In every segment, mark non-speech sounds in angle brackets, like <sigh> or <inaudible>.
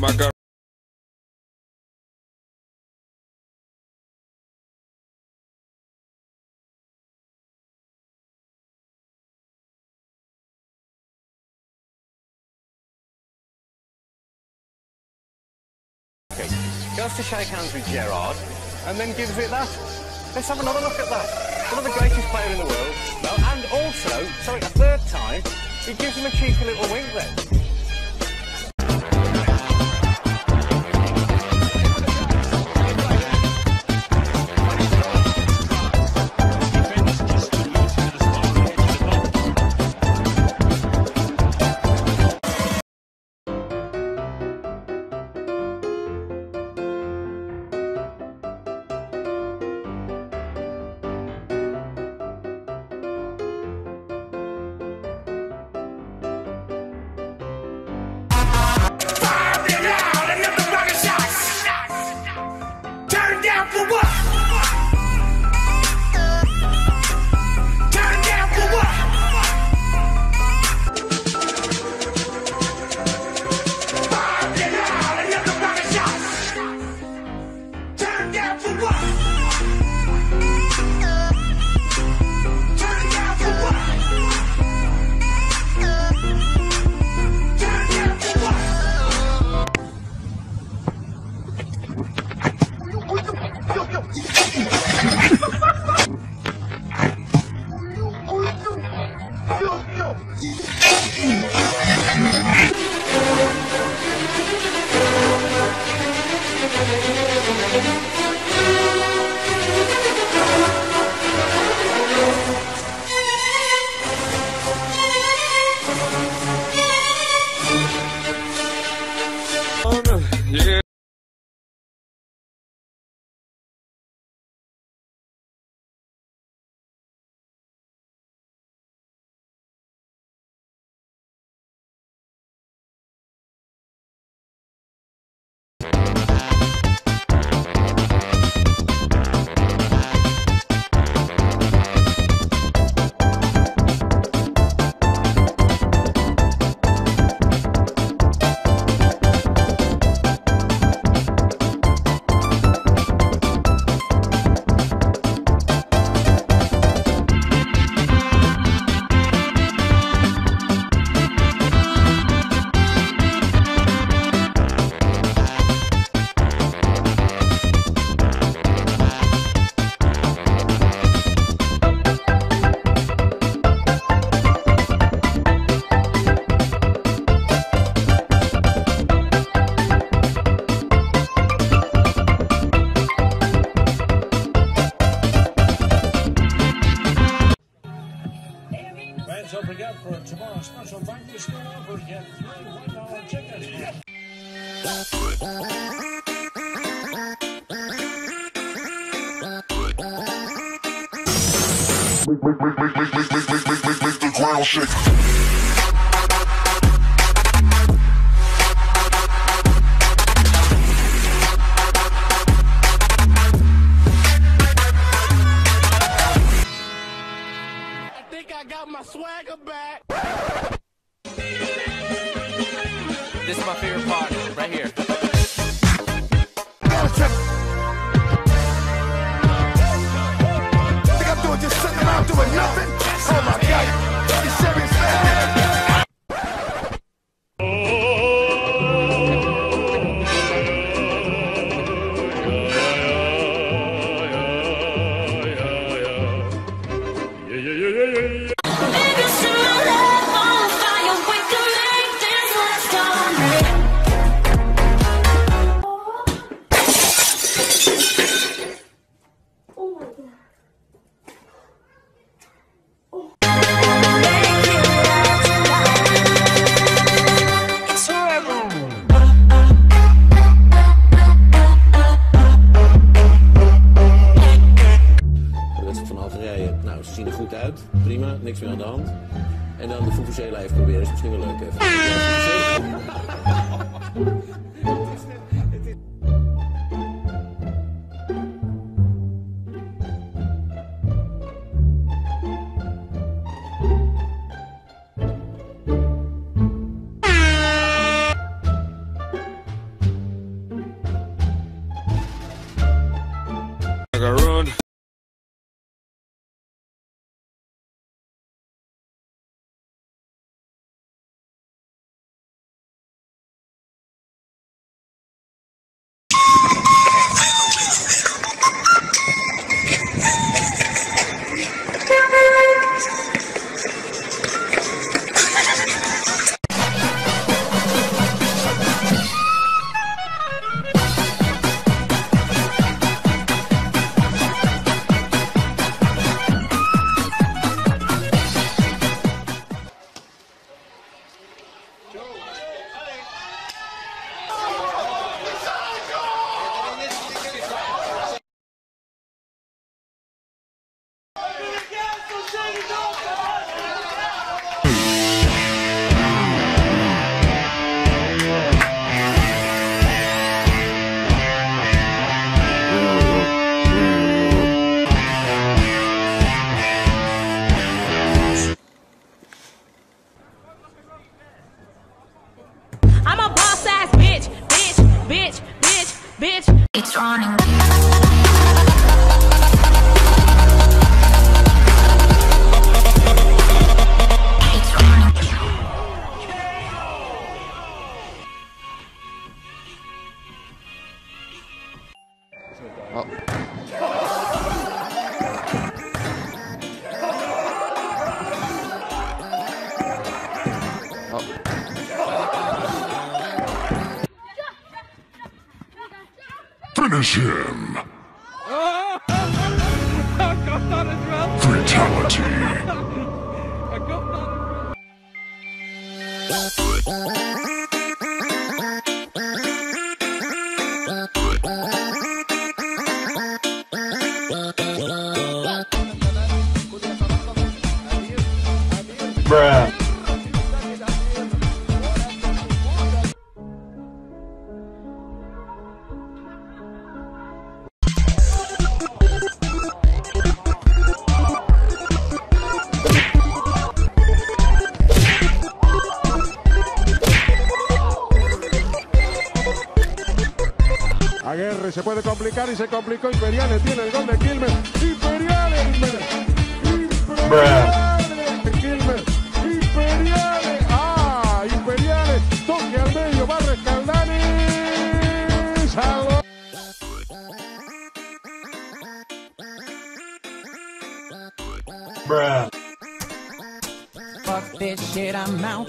My girl. Goes to shake hands with Gerard and then gives it that. Let's have another look at that. The greatest player in the world. No, and also, sorry, a third time, he gives him a cheeky little wink then. Forget for tomorrow's special breakfast offer, get three $1 chickens. make, make, make, make, make, make, make, make, make, make the ground shake. Think I got my swagger back. This is my favorite part, right here. Think I'm doing just sitting around doing nothing? Oh my god. niks meer aan de hand. En dan de Fufuzela even proberen, is misschien wel leuk even. <laughs> bitch. Finish <laughs> him. Fatality. Se puede complicar y se complicó. Imperiales tiene el gol de Quilmes. Imperiales. Imperiales. Imperiales. Ah, Imperiales. Toque al medio. Escaldani. Salvo. Fuck this shit, I'm out.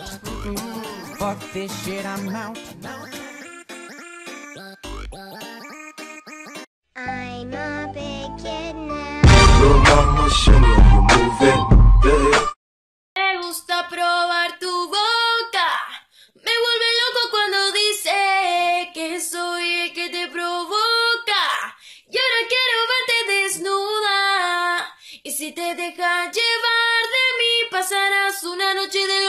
Fuck this shit, I'm out. Una noche de